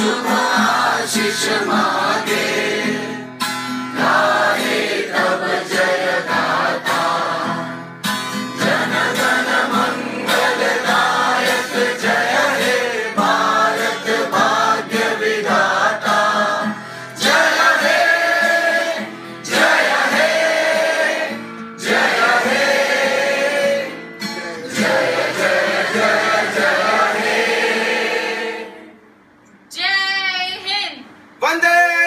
शुभ आशीष मांगे गाए तब जय दाता जन गण मंगल दायक जय हे भारत भाग्य विधाता जय हे जय हे जय हे जय जय जय One day.